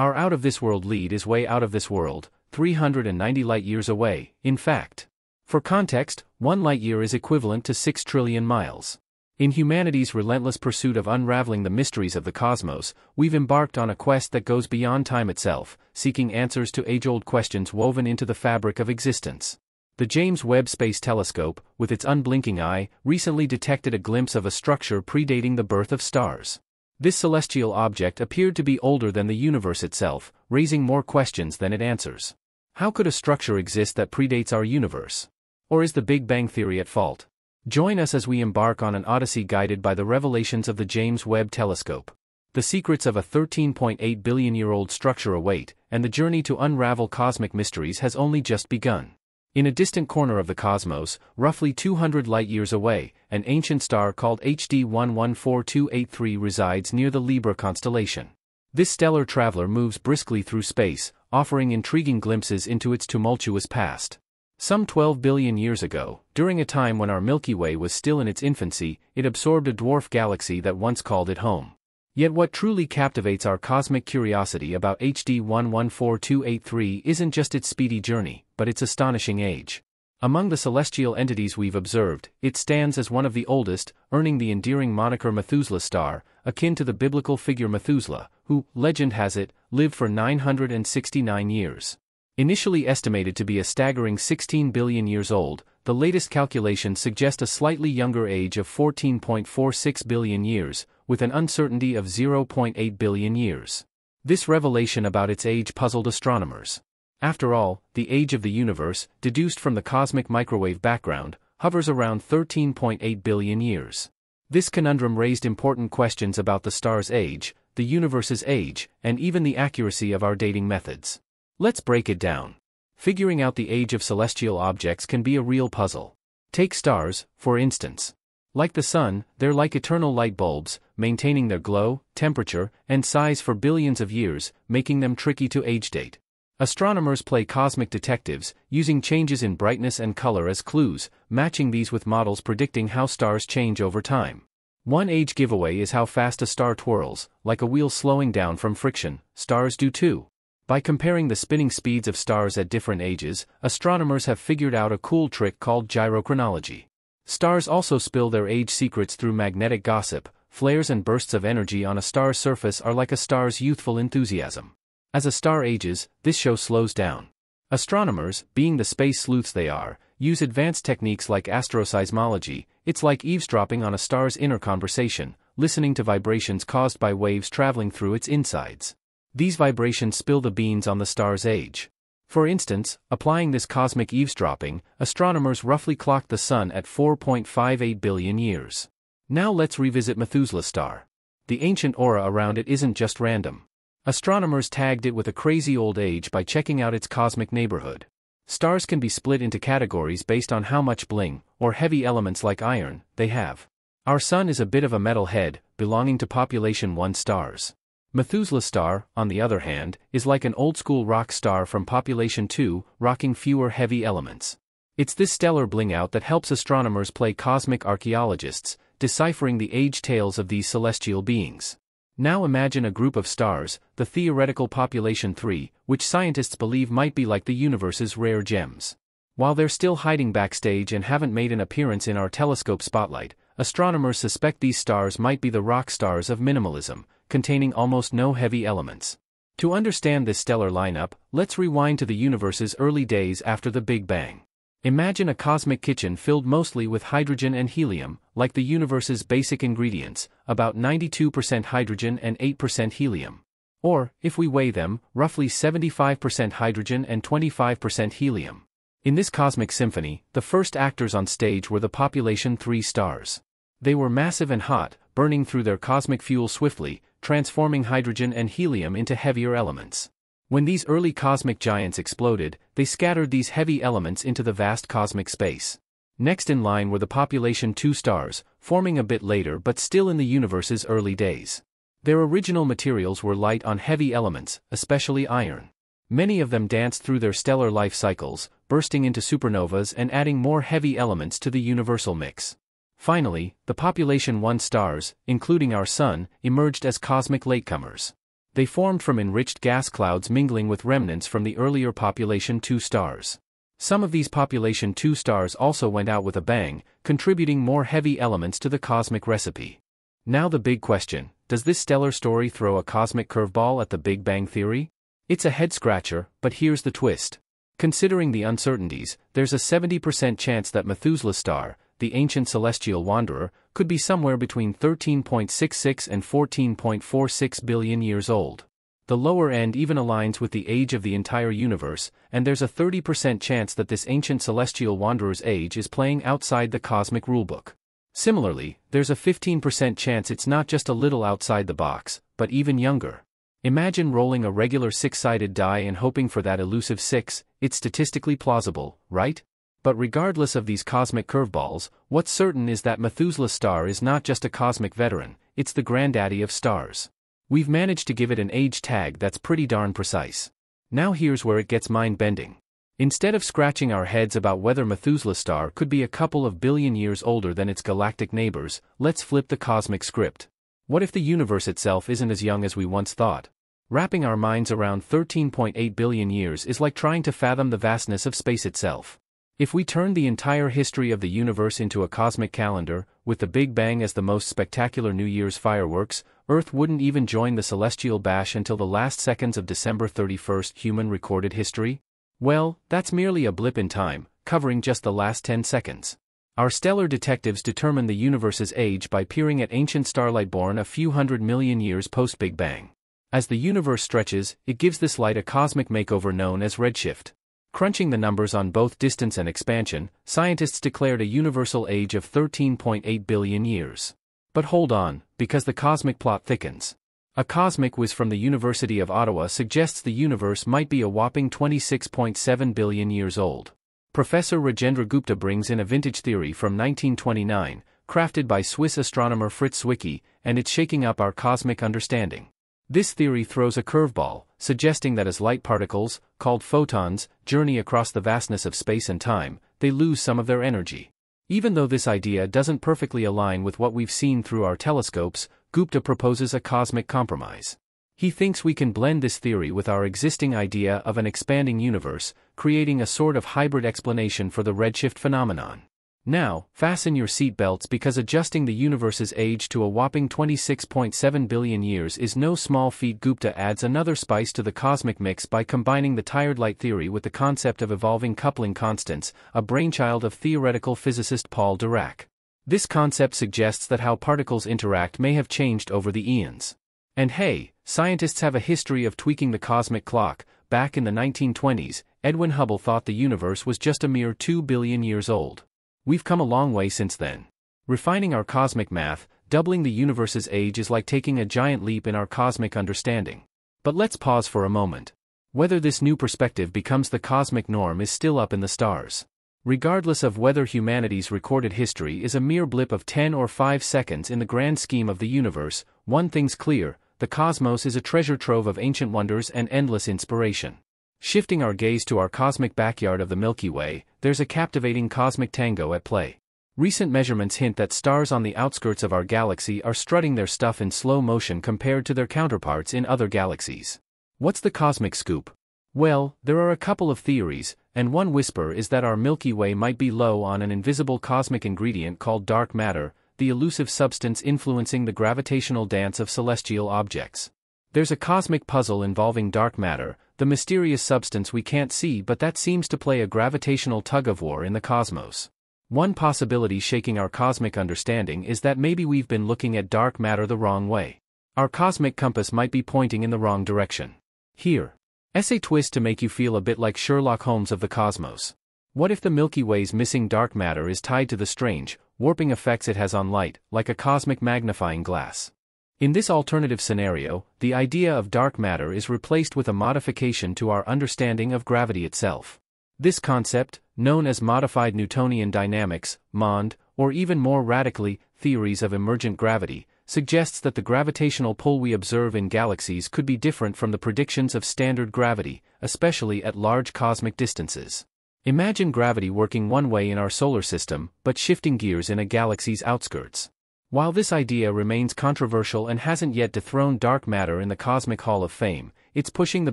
Our out-of-this-world lead is way out of this world, 390 light-years away, in fact. For context, one light-year is equivalent to 6 trillion miles. In humanity's relentless pursuit of unraveling the mysteries of the cosmos, we've embarked on a quest that goes beyond time itself, seeking answers to age-old questions woven into the fabric of existence. The James Webb Space Telescope, with its unblinking eye, recently detected a glimpse of a structure predating the birth of stars. This celestial object appeared to be older than the universe itself, raising more questions than it answers. How could a structure exist that predates our universe? Or is the Big Bang Theory at fault? Join us as we embark on an odyssey guided by the revelations of the James Webb Telescope. The secrets of a 13.8 billion year old structure await, and the journey to unravel cosmic mysteries has only just begun. In a distant corner of the cosmos, roughly 200 light years away, an ancient star called HD 114283 resides near the Libra constellation. This stellar traveler moves briskly through space, offering intriguing glimpses into its tumultuous past. Some 12 billion years ago, during a time when our Milky Way was still in its infancy, it absorbed a dwarf galaxy that once called it home. Yet what truly captivates our cosmic curiosity about HD 114283 isn't just its speedy journey, but its astonishing age. Among the celestial entities we've observed, it stands as one of the oldest, earning the endearing moniker Methuselah star, akin to the biblical figure Methuselah, who, legend has it, lived for 969 years. Initially estimated to be a staggering 16 billion years old, the latest calculations suggest a slightly younger age of 14.46 billion years, with an uncertainty of 0.8 billion years. This revelation about its age puzzled astronomers. After all, the age of the universe, deduced from the cosmic microwave background, hovers around 13.8 billion years. This conundrum raised important questions about the star's age, the universe's age, and even the accuracy of our dating methods. Let's break it down. Figuring out the age of celestial objects can be a real puzzle. Take stars, for instance. Like the sun, they're like eternal light bulbs, maintaining their glow, temperature, and size for billions of years, making them tricky to age date. Astronomers play cosmic detectives, using changes in brightness and color as clues, matching these with models predicting how stars change over time. One age giveaway is how fast a star twirls, like a wheel slowing down from friction, stars do too. By comparing the spinning speeds of stars at different ages, astronomers have figured out a cool trick called gyrochronology. Stars also spill their age secrets through magnetic gossip, flares and bursts of energy on a star's surface are like a star's youthful enthusiasm. As a star ages, this show slows down. Astronomers, being the space sleuths they are, use advanced techniques like astroseismology, it's like eavesdropping on a star's inner conversation, listening to vibrations caused by waves traveling through its insides. These vibrations spill the beans on the star's age. For instance, applying this cosmic eavesdropping, astronomers roughly clocked the Sun at 4.58 billion years. Now let's revisit Methuselah star. The ancient aura around it isn't just random. Astronomers tagged it with a crazy old age by checking out its cosmic neighborhood. Stars can be split into categories based on how much bling, or heavy elements like iron, they have. Our Sun is a bit of a metal head, belonging to population 1 stars. Methuselah star, on the other hand, is like an old-school rock star from population 2, rocking fewer heavy elements. It's this stellar bling out that helps astronomers play cosmic archaeologists, deciphering the age tales of these celestial beings. Now imagine a group of stars, the theoretical population 3, which scientists believe might be like the universe's rare gems. While they're still hiding backstage and haven't made an appearance in our telescope spotlight, astronomers suspect these stars might be the rock stars of minimalism, containing almost no heavy elements. To understand this stellar lineup, let's rewind to the universe's early days after the Big Bang. Imagine a cosmic kitchen filled mostly with hydrogen and helium, like the universe's basic ingredients, about 92% hydrogen and 8% helium. Or, if we weigh them, roughly 75% hydrogen and 25% helium. In this cosmic symphony, the first actors on stage were the population 3 stars. They were massive and hot, burning through their cosmic fuel swiftly, transforming hydrogen and helium into heavier elements. When these early cosmic giants exploded, they scattered these heavy elements into the vast cosmic space. Next in line were the population 2 stars, forming a bit later but still in the universe's early days. Their original materials were light on heavy elements, especially iron. Many of them danced through their stellar life cycles, bursting into supernovas and adding more heavy elements to the universal mix. Finally, the population 1 stars, including our Sun, emerged as cosmic latecomers. They formed from enriched gas clouds mingling with remnants from the earlier population 2 stars. Some of these population 2 stars also went out with a bang, contributing more heavy elements to the cosmic recipe. Now the big question, does this stellar story throw a cosmic curveball at the Big Bang Theory? It's a head scratcher, but here's the twist. Considering the uncertainties, there's a 70% chance that Methuselah's star, the ancient celestial wanderer, could be somewhere between 13.66 and 14.46 billion years old. The lower end even aligns with the age of the entire universe, and there's a 30% chance that this ancient celestial wanderer's age is playing outside the cosmic rulebook. Similarly, there's a 15% chance it's not just a little outside the box, but even younger. Imagine rolling a regular six-sided die and hoping for that elusive six, it's statistically plausible, right? But regardless of these cosmic curveballs, what's certain is that Methuselah's star is not just a cosmic veteran, it's the granddaddy of stars. We've managed to give it an age tag that's pretty darn precise. Now here's where it gets mind-bending. Instead of scratching our heads about whether Methuselah's star could be a couple of billion years older than its galactic neighbors, let's flip the cosmic script. What if the universe itself isn't as young as we once thought? Wrapping our minds around 13.8 billion years is like trying to fathom the vastness of space itself. If we turn the entire history of the universe into a cosmic calendar, with the Big Bang as the most spectacular New Year's fireworks, Earth wouldn't even join the celestial bash until the last seconds of December 31st human recorded history? Well, that's merely a blip in time, covering just the last 10 seconds. Our stellar detectives determine the universe's age by peering at ancient starlight born a few hundred million years post-Big Bang. As the universe stretches, it gives this light a cosmic makeover known as redshift. Crunching the numbers on both distance and expansion, scientists declared a universal age of 13.8 billion years. But hold on, because the cosmic plot thickens. A cosmic whiz from the University of Ottawa suggests the universe might be a whopping 26.7 billion years old. Professor Rajendra Gupta brings in a vintage theory from 1929, crafted by Swiss astronomer Fritz Zwicky, and it's shaking up our cosmic understanding. This theory throws a curveball, suggesting that as light particles, called photons, journey across the vastness of space and time, they lose some of their energy. Even though this idea doesn't perfectly align with what we've seen through our telescopes, Gupta proposes a cosmic compromise. He thinks we can blend this theory with our existing idea of an expanding universe, creating a sort of hybrid explanation for the redshift phenomenon. Now, fasten your seatbelts because adjusting the universe's age to a whopping 26.7 billion years is no small feat. Gupta adds another spice to the cosmic mix by combining the tired light theory with the concept of evolving coupling constants, a brainchild of theoretical physicist Paul Dirac. This concept suggests that how particles interact may have changed over the eons. And hey, scientists have a history of tweaking the cosmic clock. Back in the 1920s, Edwin Hubble thought the universe was just a mere 2 billion years old. We've come a long way since then. Refining our cosmic math, doubling the universe's age is like taking a giant leap in our cosmic understanding. But let's pause for a moment. Whether this new perspective becomes the cosmic norm is still up in the stars. Regardless of whether humanity's recorded history is a mere blip of 10 or 5 seconds in the grand scheme of the universe, one thing's clear the cosmos is a treasure trove of ancient wonders and endless inspiration. Shifting our gaze to our cosmic backyard of the Milky Way, there's a captivating cosmic tango at play. Recent measurements hint that stars on the outskirts of our galaxy are strutting their stuff in slow motion compared to their counterparts in other galaxies. What's the cosmic scoop? Well, there are a couple of theories, and one whisper is that our Milky Way might be low on an invisible cosmic ingredient called dark matter, the elusive substance influencing the gravitational dance of celestial objects. There's a cosmic puzzle involving dark matter, the mysterious substance we can't see but that seems to play a gravitational tug-of-war in the cosmos. One possibility shaking our cosmic understanding is that maybe we've been looking at dark matter the wrong way. Our cosmic compass might be pointing in the wrong direction. Here. Essay twist to make you feel a bit like Sherlock Holmes of the cosmos. What if the Milky Way's missing dark matter is tied to the strange, warping effects it has on light, like a cosmic magnifying glass? In this alternative scenario, the idea of dark matter is replaced with a modification to our understanding of gravity itself. This concept, known as modified Newtonian dynamics, MOND, or even more radically, theories of emergent gravity, suggests that the gravitational pull we observe in galaxies could be different from the predictions of standard gravity, especially at large cosmic distances. Imagine gravity working one way in our solar system, but shifting gears in a galaxy's outskirts. While this idea remains controversial and hasn't yet dethroned dark matter in the Cosmic Hall of Fame, it's pushing the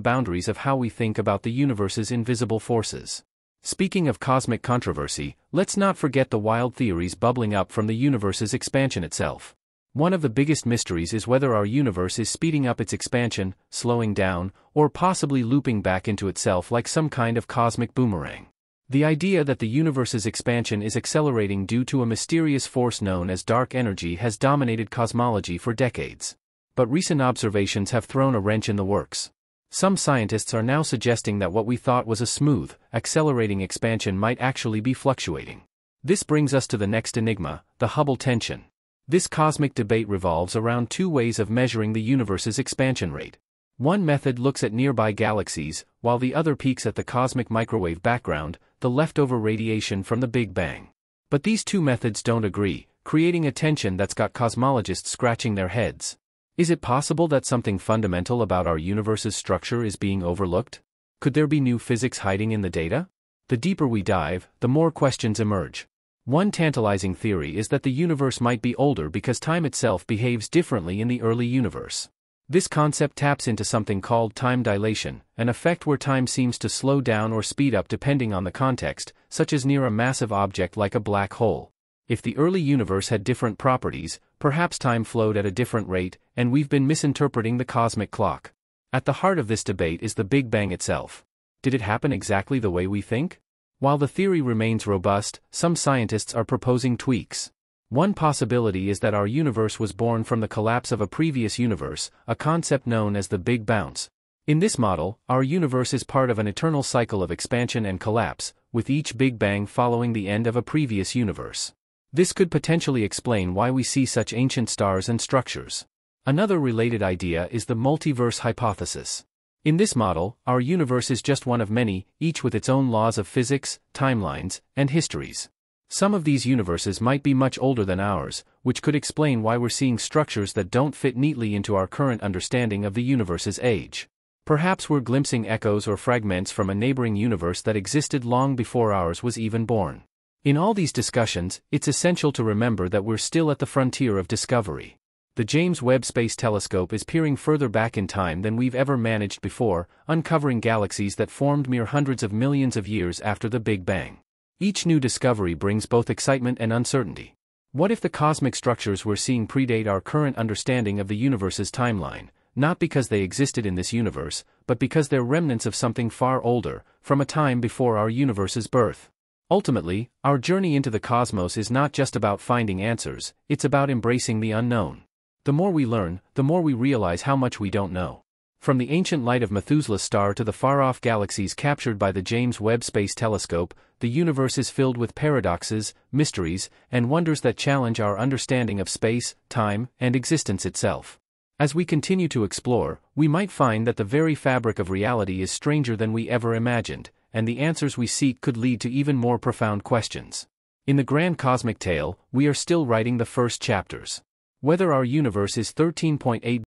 boundaries of how we think about the universe's invisible forces. Speaking of cosmic controversy, let's not forget the wild theories bubbling up from the universe's expansion itself. One of the biggest mysteries is whether our universe is speeding up its expansion, slowing down, or possibly looping back into itself like some kind of cosmic boomerang. The idea that the universe's expansion is accelerating due to a mysterious force known as dark energy has dominated cosmology for decades. But recent observations have thrown a wrench in the works. Some scientists are now suggesting that what we thought was a smooth, accelerating expansion might actually be fluctuating. This brings us to the next enigma, the Hubble tension. This cosmic debate revolves around two ways of measuring the universe's expansion rate. One method looks at nearby galaxies, while the other peeks at the cosmic microwave background, the leftover radiation from the Big Bang. But these two methods don't agree, creating a tension that's got cosmologists scratching their heads. Is it possible that something fundamental about our universe's structure is being overlooked? Could there be new physics hiding in the data? The deeper we dive, the more questions emerge. One tantalizing theory is that the universe might be older because time itself behaves differently in the early universe. This concept taps into something called time dilation, an effect where time seems to slow down or speed up depending on the context, such as near a massive object like a black hole. If the early universe had different properties, perhaps time flowed at a different rate, and we've been misinterpreting the cosmic clock. At the heart of this debate is the Big Bang itself. Did it happen exactly the way we think? While the theory remains robust, some scientists are proposing tweaks. One possibility is that our universe was born from the collapse of a previous universe, a concept known as the Big Bounce. In this model, our universe is part of an eternal cycle of expansion and collapse, with each Big Bang following the end of a previous universe. This could potentially explain why we see such ancient stars and structures. Another related idea is the multiverse hypothesis. In this model, our universe is just one of many, each with its own laws of physics, timelines, and histories. Some of these universes might be much older than ours, which could explain why we're seeing structures that don't fit neatly into our current understanding of the universe's age. Perhaps we're glimpsing echoes or fragments from a neighboring universe that existed long before ours was even born. In all these discussions, it's essential to remember that we're still at the frontier of discovery. The James Webb Space Telescope is peering further back in time than we've ever managed before, uncovering galaxies that formed mere hundreds of millions of years after the Big Bang. Each new discovery brings both excitement and uncertainty. What if the cosmic structures we're seeing predate our current understanding of the universe's timeline, not because they existed in this universe, but because they're remnants of something far older, from a time before our universe's birth? Ultimately, our journey into the cosmos is not just about finding answers, it's about embracing the unknown. The more we learn, the more we realize how much we don't know. From the ancient light of Methuselah's star to the far-off galaxies captured by the James Webb Space Telescope, the universe is filled with paradoxes, mysteries, and wonders that challenge our understanding of space, time, and existence itself. As we continue to explore, we might find that the very fabric of reality is stranger than we ever imagined, and the answers we seek could lead to even more profound questions. In the grand cosmic tale, we are still writing the first chapters. Whether our universe is 13.8